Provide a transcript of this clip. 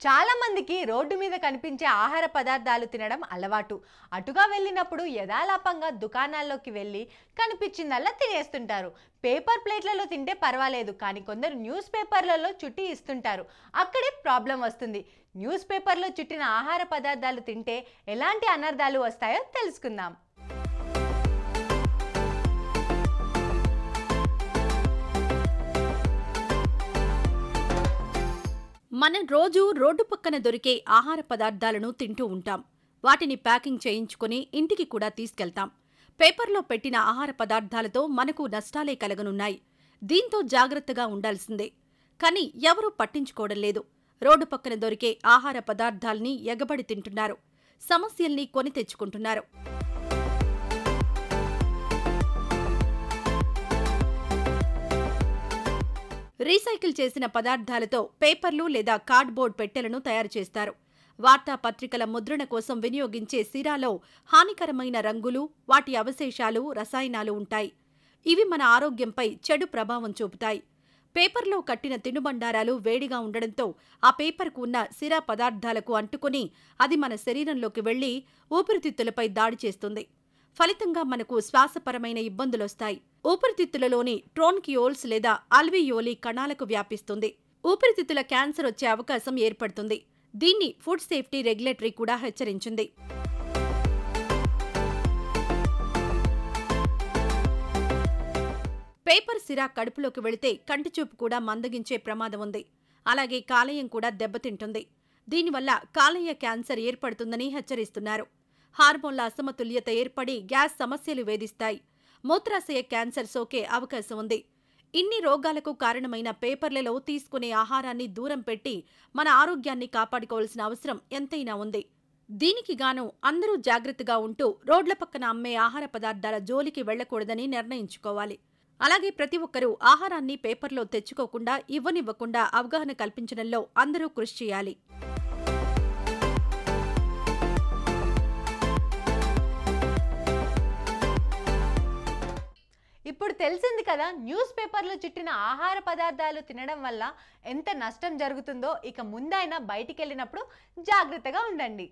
చాలా మందికి రోడ్డు మీద కనిపించే ఆహార పదార్థాలు తినడం అలవాటు. అటుగా వెళ్ళినప్పుడు యథాలాపంగా దుకాణాల్లోకి వెళ్ళి కనిపించిందల్లా తినేస్తుంటారు. పేపర్ ప్లేట్లలో తింటే పర్వాలేదు కానీ కొందరు న్యూస్ పేపర్లలో చుట్టి ఇస్తుంటారు. అక్కడే ప్రాబ్లం వస్తుంది. న్యూస్ పేపర్లో చుట్టిన ఆహార పదార్థాలు తింటే ఎలాంటి అనర్థాలు వస్తాయో తెలుసుకుందాం. మనం రోజు రోడ్డు పక్కన దొరికే ఆహార పదార్థాలను తింటూ ఉంటాం. వాటిని ప్యాకింగ్ చేయించుకుని ఇంటికి కూడా తీసుకెళ్తాం. పేపర్లో పెట్టిన ఆహార పదార్థాలతో మనకు నష్టాలే కలగనున్నాయి. దీంతో జాగ్రత్తగా ఉండాల్సిందే. కానీ ఎవరూ పట్టించుకోవడం లేదు. రోడ్డు పక్కన దొరికే ఆహార పదార్థాల్ని ఎగబడి తింటున్నారు. సమస్యల్ని కొని తెచ్చుకుంటున్నారు. రీసైకిల్ చేసిన పదార్థాలతో పేపర్లు లేదా కార్డ్బోర్డ్ పెట్టెలను తయారు చేస్తారు. వార్తాపత్రికల ముద్రణ కోసం వినియోగించే సిరాలో హానికరమైన రంగులు వాటి అవశేషాలు రసాయనాలు ఉంటాయి. ఇవి మన ఆరోగ్యంపై చెడు ప్రభావం చూపుతాయి. పేపర్లో కట్టిన తినుబండారాలు వేడిగా ఉండడంతో ఆ పేపర్కు ఉన్న సిరా పదార్థాలకు అంటుకుని అది మన శరీరంలోకి వెళ్ళి ఊపిరితిత్తులపై దాడి చేస్తుంది. ఫలితంగా మనకు శ్వాసపరమైన ఇబ్బందులొస్తాయి. ఊపిరితిత్తులలోని ట్రోన్కియోల్స్ లేదా అల్వియోలి కణాలకు వ్యాపిస్తుంది. ఊపిరితిత్తుల క్యాన్సర్ వచ్చే అవకాశం ఏర్పడుతుంది. దీన్ని ఫుడ్ సేఫ్టీ రెగ్యులేటరీ కూడా హెచ్చరించింది. పేపర్ సిరా కడుపులోకి వెళితే కంటిచూపు కూడా మందగించే ప్రమాదం ఉంది. అలాగే కాలేయం కూడా దెబ్బతింటుంది. దీనివల్ల కాలేయ క్యాన్సర్ ఏర్పడుతుందని హెచ్చరిస్తున్నారు. హార్మోన్ల అసమతుల్యత ఏర్పడి గ్యాస్ సమస్యలు వేధిస్తాయి. మూత్రాశయ క్యాన్సర్ సోకే అవకాశం ఉంది. ఇన్ని రోగాలకు కారణమైన పేపర్లలో తీసుకునే ఆహారాన్ని దూరం పెట్టి మన ఆరోగ్యాన్ని కాపాడుకోవాల్సిన అవసరం ఎంతైనా ఉంది. దీనికి గాను అందరూ జాగ్రత్తగా ఉంటూ రోడ్ల పక్కన అమ్మే ఆహార పదార్థాల జోలికి వెళ్ళకూడదని నిర్ణయించుకోవాలి. అలాగే ప్రతి ఒక్కరూ ఆహారాన్ని పేపర్లో తెచ్చుకోకుండా ఇవ్వనివ్వకుండా అవగాహన కల్పించడంలో అందరూ కృషి చేయాలి. ఇప్పుడు తెలిసింది కదా న్యూస్ పేపర్లో చుట్టిన ఆహార పదార్థాలు తినడం వల్ల ఎంత నష్టం జరుగుతుందో ఇక ముందైనా బయటికి వెళ్ళినప్పుడు జాగ్రత్తగా ఉండండి.